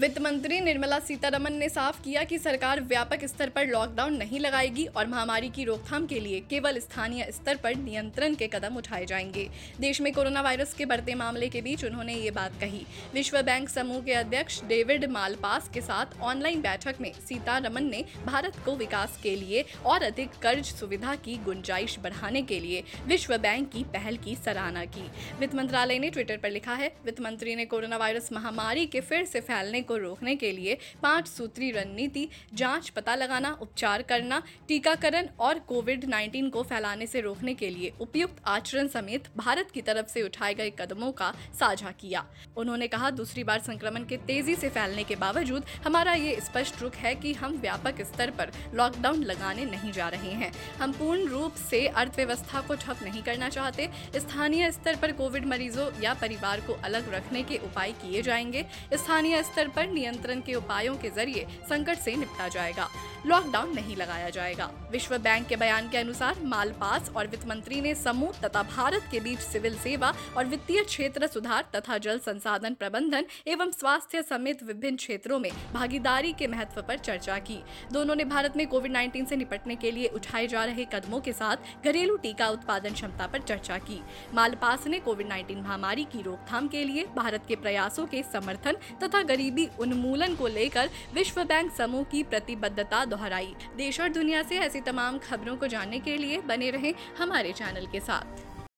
वित्त मंत्री निर्मला सीतारमन ने साफ़ किया कि सरकार व्यापक स्तर पर लॉकडाउन नहीं लगाएगी और महामारी की रोकथाम के लिए केवल स्थानीय स्तर पर नियंत्रण के कदम उठाए जाएँगे। देश में कोरोना वायरस के बढ़ते मामले के बीच उन्होंने ये बात कही। विश्व बैंक समूह के अध्यक्ष डेविड मालपास के साथ ऑनलाइन बैठक में सीतारमन ने भारत को विकास के लिए और अधिक कर्ज सुविधा की गुंजाइश बढ़ाने के लिए विश्व बैंक की पहल की सराहना की। वित्त मंत्रालय ने ट्विटर पर लिखा है, वित्त मंत्री ने कोरोना वायरस महामारी के फिर से फैलने को रोकने के लिए पाँच सूत्री रणनीति, जाँच पता लगाना, उपचार करना, टीकाकरण और कोविड 19 को फैलाने से रोकने के लिए उपयुक्त आचरण समेत भारत की तरफ़ से उठाए गए कदमों का साझा किया। उन्होंने कहा, दूसरी बार संक्रमण के तेज़ी से फैलने के बावजूद हमारा ये स्पष्ट रुख है कि हम व्यापक स्तर पर लॉकडाउन लगाने नहीं जा रहे हैं। हम पूर्ण रूप से अर्थव्यवस्था को ठप नहीं करना चाहते। स्थानीय स्तर पर कोविड मरीजों या परिवार को अलग रखने के उपाय किए जाएँगे। स्थानीय स्तर पर नियंत्रण के उपायों के ज़रिए संकट से निपटा जाएगा। लॉकडाउन नहीं लगाया जाएगा। विश्व बैंक के बयान के अनुसार मालपास और वित्त मंत्री ने समूह तथा भारत के बीच सिविल सेवा और वित्तीय क्षेत्र सुधार तथा जल संसाधन प्रबंधन एवं स्वास्थ्य समेत विभिन्न क्षेत्रों में भागीदारी के महत्व पर चर्चा की। दोनों ने भारत में कोविड 19 से निपटने के लिए उठाए जा रहे कदमों के साथ घरेलू टीका उत्पादन क्षमता पर चर्चा की। मालपास ने कोविड 19 महामारी की रोकथाम के लिए भारत के प्रयासों के समर्थन तथा गरीबी उन्मूलन को लेकर विश्व बैंक समूह की प्रतिबद्धता दोहराई। देश और दुनिया से ऐसी तमाम खबरों को जानने के लिए बने रहें हमारे चैनल के साथ।